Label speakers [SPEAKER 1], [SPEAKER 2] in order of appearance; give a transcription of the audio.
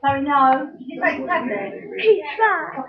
[SPEAKER 1] Chloe, no. Did you take the tablet?
[SPEAKER 2] Keep trying.